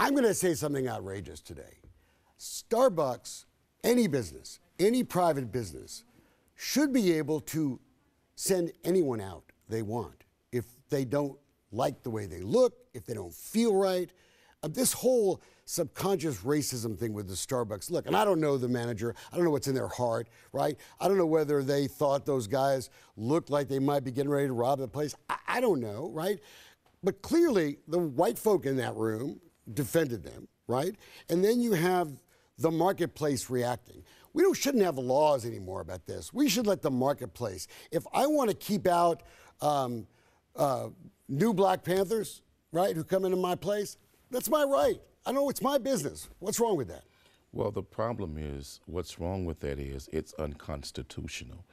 I'm going to say something outrageous today. Starbucks, any business, any private business, should be able to send anyone out they want if they don't like the way they look, if they don't feel right. Uh, this whole subconscious racism thing with the Starbucks look, and I don't know the manager, I don't know what's in their heart, right? I don't know whether they thought those guys looked like they might be getting ready to rob the place. I, I don't know, right? But clearly, the white folk in that room defended them, right? And then you have the marketplace reacting. We don't, shouldn't have laws anymore about this. We should let the marketplace. If I want to keep out um, uh, new Black Panthers, right, who come into my place, that's my right. I know it's my business. What's wrong with that? Well, the problem is, what's wrong with that is it's unconstitutional.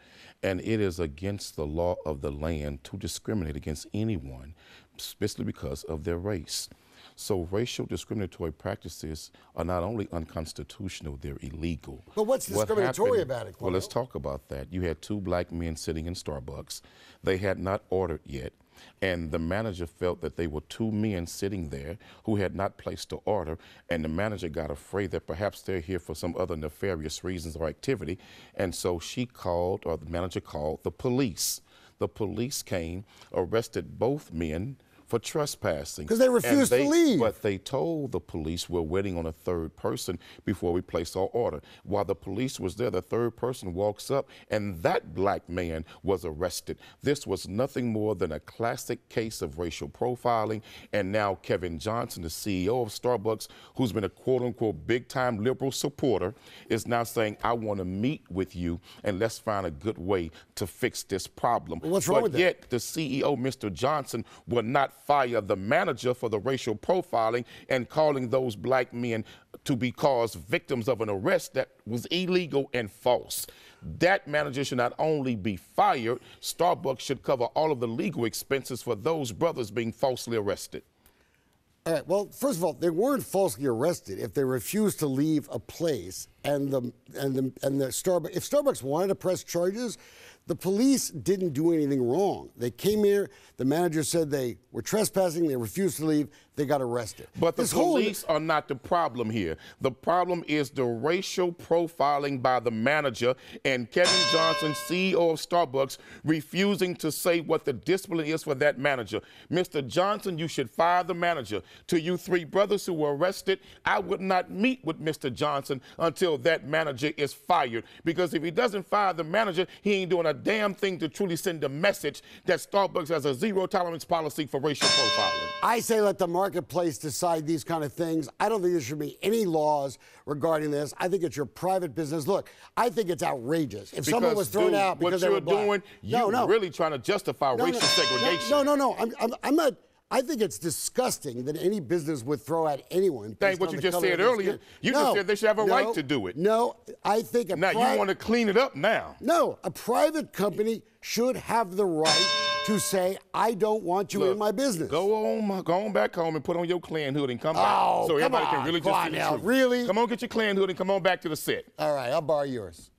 And it is against the law of the land to discriminate against anyone, especially because of their race. So racial discriminatory practices are not only unconstitutional, they're illegal. But what's discriminatory happened, about it? Well, let's talk about that. You had two black men sitting in Starbucks. They had not ordered yet. And the manager felt that they were two men sitting there who had not placed the order. And the manager got afraid that perhaps they're here for some other nefarious reasons or activity. And so she called, or the manager called, the police. The police came, arrested both men for trespassing. Because they refused they, to leave. But they told the police we're waiting on a third person before we place our order. While the police was there, the third person walks up and that black man was arrested. This was nothing more than a classic case of racial profiling. And now Kevin Johnson, the CEO of Starbucks, who's been a quote unquote big time liberal supporter, is now saying, I want to meet with you and let's find a good way to fix this problem. Well, what's wrong but with yet, that? the CEO, Mr. Johnson, will not fire the manager for the racial profiling and calling those black men to be caused victims of an arrest that was illegal and false. That manager should not only be fired, Starbucks should cover all of the legal expenses for those brothers being falsely arrested. All right. Well, first of all, they weren't falsely arrested if they refused to leave a place, and the and the and the Starbucks. If Starbucks wanted to press charges, the police didn't do anything wrong. They came here. The manager said they were trespassing. They refused to leave. They got arrested. But the police whole... are not the problem here. The problem is the racial profiling by the manager and Kevin Johnson, CEO of Starbucks, refusing to say what the discipline is for that manager. Mr. Johnson, you should fire the manager. To you three brothers who were arrested, I would not meet with Mr. Johnson until that manager is fired. Because if he doesn't fire the manager, he ain't doing a damn thing to truly send a message that Starbucks has a zero tolerance policy for racial profiling. I say let the marketplace decide these kind of things. I don't think there should be any laws regarding this. I think it's your private business. Look, I think it's outrageous. If because, someone was thrown dude, out because what they you're were doing, you're no, no. really trying to justify no, racial segregation. No, no, no. I'm, I'm, I'm not. I think it's disgusting that any business would throw at anyone. Thank what you just said earlier. You no, just said they should have a no, right to do it. No, I think a now you want to clean it up now. No, a private company should have the right to say, I don't want you Look, in my business. Go on, go on back home and put on your Klan hood and come oh, back. So everybody on, can really just see the truth. Really? Come on, get your Klan hood and come on back to the set. All right, I'll borrow yours.